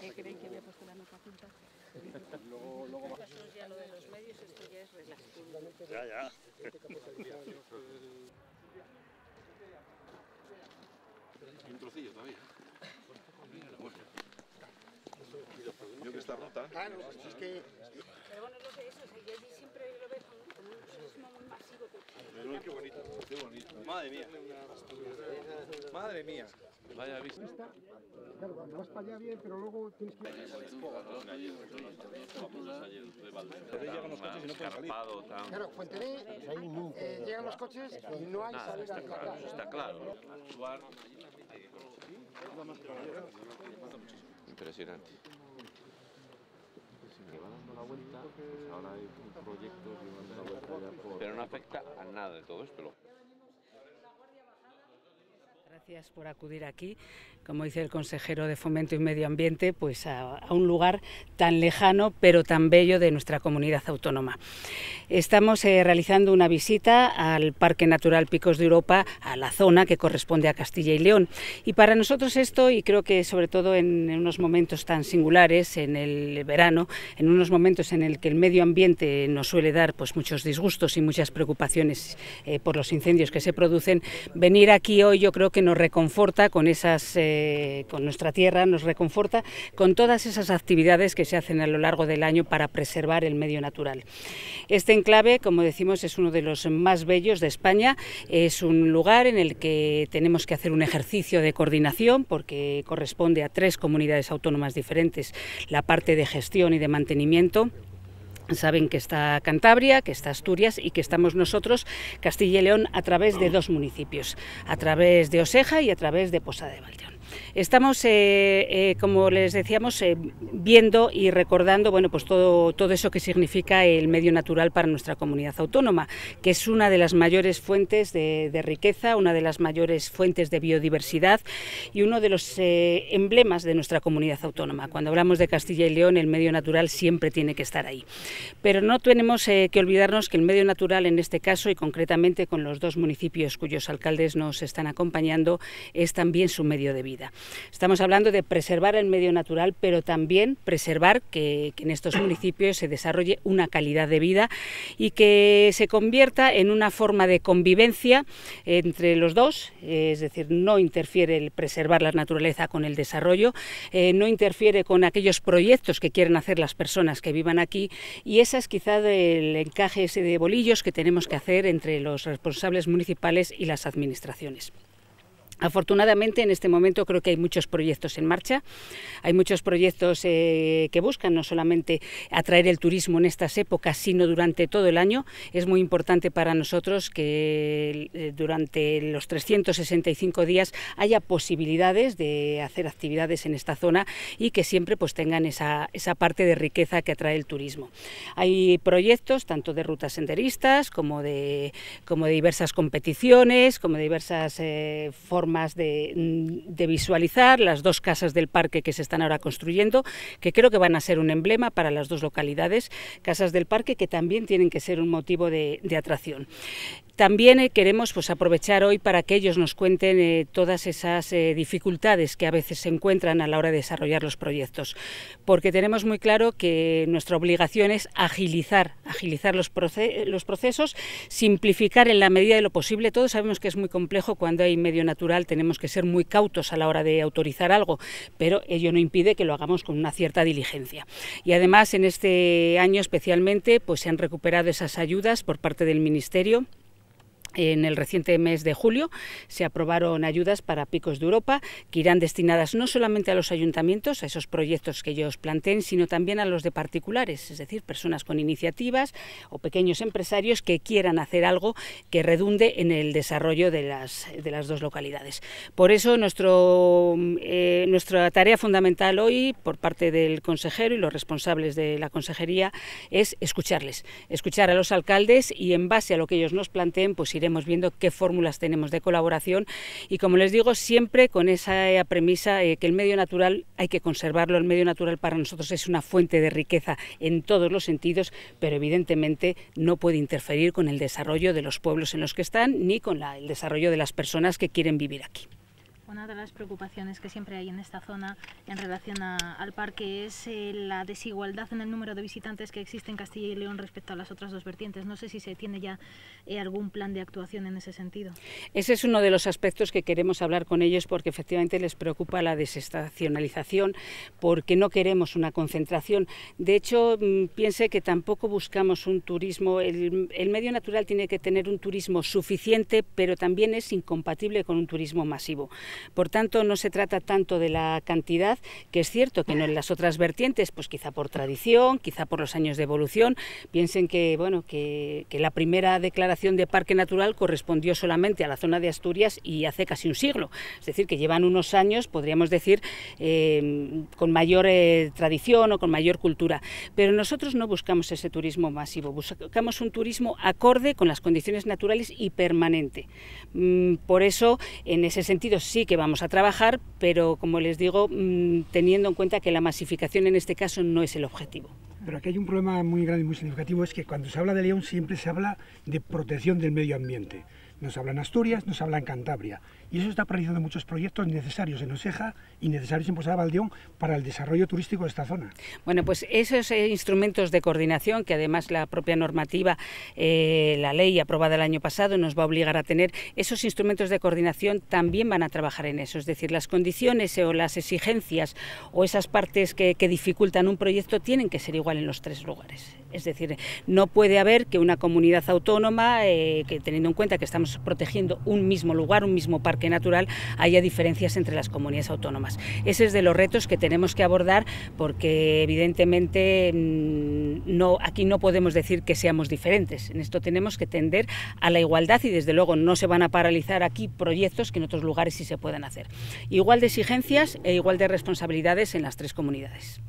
¿Qué creen que había puesto la nota junta? Eso es ya lo de los medios, esto ya es relax. Ya, ya. Hay un trocillo todavía. Bueno. Yo que está rota. Claro, es que Pero bueno, es lo que es, o sea, yo allí siempre lo veo como, como un sismo muy masivo. que- Qué bonito. Madre mía. Madre mía. Vaya vista. claro, cuando vas para allá bien, pero luego tienes que Claro, Fuentené, eh, llegan los coches y no hay salida al Claro, eso está claro. Impresionante. Pero no afecta a nada de todo esto. Gracias por acudir aquí, como dice el consejero de Fomento y Medio Ambiente, pues a, a un lugar tan lejano pero tan bello de nuestra comunidad autónoma. Estamos eh, realizando una visita al Parque Natural Picos de Europa, a la zona que corresponde a Castilla y León. Y para nosotros esto, y creo que sobre todo en, en unos momentos tan singulares, en el verano, en unos momentos en el que el medio ambiente nos suele dar pues muchos disgustos y muchas preocupaciones eh, por los incendios que se producen, venir aquí hoy yo creo que nos reconforta con esas, eh, con nuestra tierra, nos reconforta con todas esas actividades que se hacen a lo largo del año para preservar el medio natural. Este enclave, como decimos, es uno de los más bellos de España. Es un lugar en el que tenemos que hacer un ejercicio de coordinación porque corresponde a tres comunidades autónomas diferentes la parte de gestión y de mantenimiento. Saben que está Cantabria, que está Asturias y que estamos nosotros, Castilla y León, a través de dos municipios, a través de Oseja y a través de Posada de Valdeón. Estamos, eh, eh, como les decíamos, eh, viendo y recordando bueno, pues todo, todo eso que significa el medio natural para nuestra comunidad autónoma, que es una de las mayores fuentes de, riqueza, una de las mayores fuentes de biodiversidad y uno de los emblemas de nuestra comunidad autónoma. Cuando hablamos de Castilla y León, el medio natural siempre tiene que estar ahí. Pero no tenemos que olvidarnos que el medio natural en este caso y concretamente con los dos municipios cuyos alcaldes nos están acompañando es también su medio de vida. Estamos hablando de preservar el medio natural, pero también preservar que, en estos municipios se desarrolle una calidad de vida y que se convierta en una forma de convivencia entre los dos, es decir, no interfiere el preservar la naturaleza con el desarrollo, eh, no interfiere con aquellos proyectos que quieren hacer las personas que vivan aquí y esa es quizá el encaje de bolillos que tenemos que hacer entre los responsables municipales y las administraciones. Afortunadamente, en este momento creo que hay muchos proyectos en marcha. Hay muchos proyectos eh, que buscan no solamente atraer el turismo en estas épocas, sino durante todo el año. Es muy importante para nosotros que eh, durante los 365 días haya posibilidades de hacer actividades en esta zona y que siempre pues, tengan esa, esa parte de riqueza que atrae el turismo. Hay proyectos tanto de rutas senderistas como de, como de diversas competiciones, como de diversas eh, formas de, de, visualizar, las dos casas del parque que se están ahora construyendo, que creo que van a ser un emblema para las dos localidades, casas del parque que también tienen que ser un motivo de, de atracción. También eh, queremos pues, aprovechar hoy para que ellos nos cuenten eh, todas esas eh, dificultades que a veces se encuentran a la hora de desarrollar los proyectos, porque tenemos muy claro que nuestra obligación es agilizar, agilizar los, proce los procesos, simplificar en la medida de lo posible. Todos sabemos que es muy complejo cuando hay medio natural, tenemos que ser muy cautos a la hora de autorizar algo, pero ello no impide que lo hagamos con una cierta diligencia. Y además en este año especialmente pues, se han recuperado esas ayudas por parte del Ministerio en el reciente mes de julio se aprobaron ayudas para picos de Europa que irán destinadas no solamente a los ayuntamientos, a esos proyectos que ellos planteen, sino también a los de particulares, es decir, personas con iniciativas o pequeños empresarios que quieran hacer algo que redunde en el desarrollo de las, de las dos localidades. Por eso nuestro, eh, nuestra tarea fundamental hoy por parte del consejero y los responsables de la consejería es escucharles, escuchar a los alcaldes y en base a lo que ellos nos planteen, pues ir iremos viendo qué fórmulas tenemos de colaboración y como les digo, siempre con esa premisa eh, que el medio natural hay que conservarlo, el medio natural para nosotros es una fuente de riqueza en todos los sentidos, pero evidentemente no puede interferir con el desarrollo de los pueblos en los que están ni con el desarrollo de las personas que quieren vivir aquí. Una de las preocupaciones que siempre hay en esta zona en relación al parque es eh, la desigualdad en el número de visitantes que existe en Castilla y León respecto a las otras dos vertientes. No sé si se tiene ya eh, algún plan de actuación en ese sentido. Ese es uno de los aspectos que queremos hablar con ellos porque efectivamente les preocupa la desestacionalización, porque no queremos una concentración. De hecho, mm, piense que tampoco buscamos un turismo. El, el medio natural tiene que tener un turismo suficiente, pero también es incompatible con un turismo masivo. Por tanto, no se trata tanto de la cantidad, que es cierto que no en las otras vertientes, pues quizá por tradición, quizá por los años de evolución. Piensen que, bueno, que, la primera declaración de parque natural correspondió solamente a la zona de Asturias y hace casi un siglo. Es decir, que llevan unos años, podríamos decir, eh, con mayor eh, tradición o con mayor cultura. Pero nosotros no buscamos ese turismo masivo, buscamos un turismo acorde con las condiciones naturales y permanente. Mm, por eso, en ese sentido, sí que que vamos a trabajar, pero como les digo, mm, teniendo en cuenta que la masificación en este caso no es el objetivo. Pero aquí hay un problema muy grande y muy significativo, es que cuando se habla de León siempre se habla de protección del medio ambiente. Nos habla en Asturias, nos habla en Cantabria. Y eso está paralizando muchos proyectos necesarios en Oseja y necesarios en Posada Valdeón para el desarrollo turístico de esta zona. Bueno, pues esos eh, instrumentos de coordinación que además la propia normativa, eh, la ley aprobada el año pasado nos va a obligar a tener, esos instrumentos de coordinación también van a trabajar en eso. Es decir, las condiciones o las exigencias o esas partes que, dificultan un proyecto tienen que ser igual en los tres lugares. Es decir, no puede haber que una comunidad autónoma, eh, teniendo en cuenta que estamos protegiendo un mismo lugar, un mismo parque natural, haya diferencias entre las comunidades autónomas. Ese es de los retos que tenemos que abordar porque evidentemente mm, no, aquí no podemos decir que seamos diferentes. En esto tenemos que tender a la igualdad y desde luego no se van a paralizar aquí proyectos que en otros lugares sí se puedan hacer. Igual de exigencias e igual de responsabilidades en las tres comunidades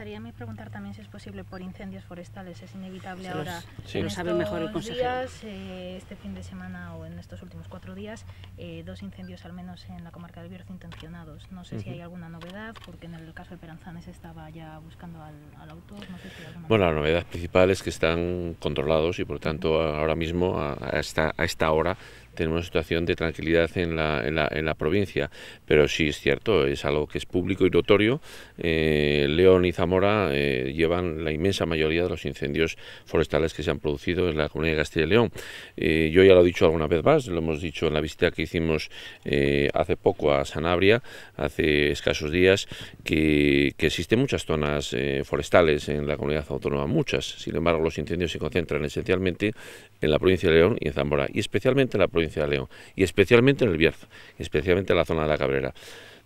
gustaría a mí preguntar también si es posible por incendios forestales. Es inevitable ahora. Sí. Lo sabe mejor el consejero. Días, eh, este fin de semana o en estos últimos cuatro días, eh, dos incendios al menos en la comarca del Bierzo intencionados. No sé si hay alguna novedad, porque en el caso de Peranzanes estaba ya buscando al, autor. No sé si hay bueno, la novedad principal es que están controlados y por tanto ahora mismo, a, esta, a esta hora, tenemos una situación de tranquilidad en la, en la, en la provincia, pero sí es cierto, es algo que es público y notorio. Eh, León y Zamora eh, llevan la inmensa mayoría de los incendios forestales que se han producido en la comunidad de Castilla y León. Eh, yo ya lo he dicho alguna vez más, lo hemos dicho en la visita que hicimos hace poco a Sanabria, hace escasos días, que, existen muchas zonas forestales en la comunidad autónoma, muchas. Sin embargo, los incendios se concentran esencialmente en la provincia de León y en Zamora, y especialmente en la provincia de León, y especialmente en el Bierzo, especialmente en la zona de la Cabrera.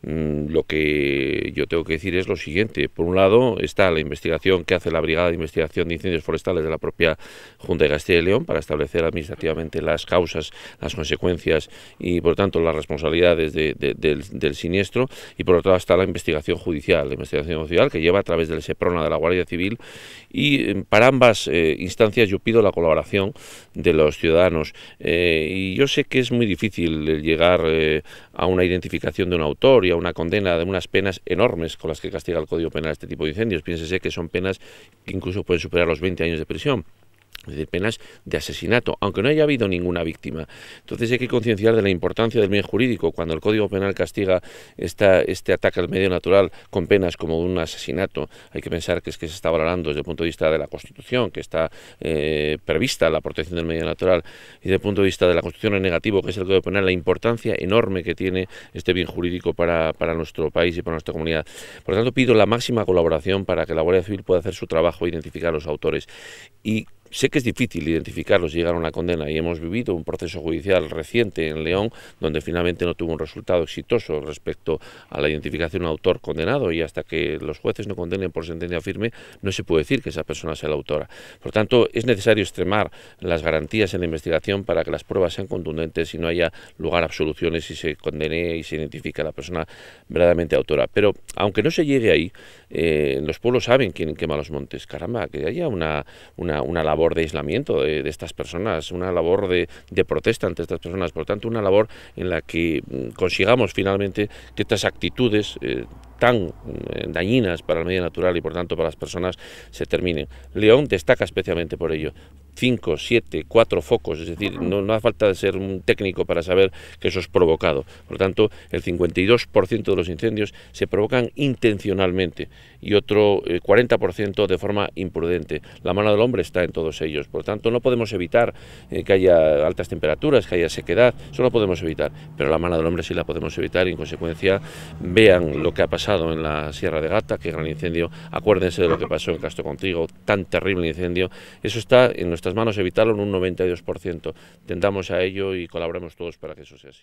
Mm, lo que yo tengo que decir es lo siguiente. Por un lado está la investigación que hace la Brigada de Investigación de Incendios Forestales de la propia Junta de Castilla y León para establecer administrativamente las causas, las consecuencias y, por tanto, las responsabilidades del, siniestro. Y, por otro lado, está la investigación judicial, la investigación judicial que lleva a través del SEPRONA de la Guardia Civil. Y eh, para ambas eh, instancias yo pido la colaboración de los ciudadanos. Eh, y yo sé que es muy difícil llegar a una identificación de un autor y una condena de unas penas enormes con las que castiga el Código Penal este tipo de incendios. Piénsese que son penas que incluso pueden superar los 20 años de prisión es penas de asesinato, aunque no haya habido ninguna víctima. Entonces hay que concienciar de la importancia del bien jurídico. Cuando el Código Penal castiga esta, este ataque al medio natural con penas como un asesinato, hay que pensar que es que se está valorando desde el punto de vista de la Constitución, que está eh, prevista la protección del medio natural, y desde el punto de vista de la Constitución en negativo, que es el Código Penal, la importancia enorme que tiene este bien jurídico para, para nuestro país y para nuestra comunidad. Por lo tanto, pido la máxima colaboración para que la Guardia Civil pueda hacer su trabajo e identificar a los autores. Y Sé que es difícil identificarlos y llegar a una condena y hemos vivido un proceso judicial reciente en León donde finalmente no tuvo un resultado exitoso respecto a la identificación de un autor condenado y hasta que los jueces no condenen por sentencia firme no se puede decir que esa persona sea la autora. Por tanto, es necesario extremar las garantías en la investigación para que las pruebas sean contundentes y no haya lugar a absoluciones y se condene y se identifique a la persona verdaderamente autora. Pero aunque no se llegue ahí, eh, los pueblos saben quién quema los montes. Caramba, que haya una, una, una labor de aislamiento de, estas personas, una labor de, protesta ante estas personas, por tanto una labor en la que mm, consigamos finalmente que estas actitudes eh, tan mm, dañinas para el medio natural y por tanto para las personas se terminen. León destaca especialmente por ello. 5, 7, 4 focos, es decir, no, no hace falta ser un técnico para saber que eso es provocado. Por lo tanto, el 52% de los incendios se provocan intencionalmente y otro 40% eh, de forma imprudente. La mano del hombre está en todos ellos. Por lo tanto, no podemos evitar eh, que haya altas temperaturas, que haya sequedad, eso no podemos evitar, pero la mano del hombre sí la podemos evitar y en consecuencia vean lo que ha pasado en la Sierra de Gata, que gran incendio, acuérdense de lo que pasó en Castro Contigo, tan terrible incendio, eso está en nuestras manos evitarlo en un 92%. Tendamos a ello y colaboremos todos para que eso sea así.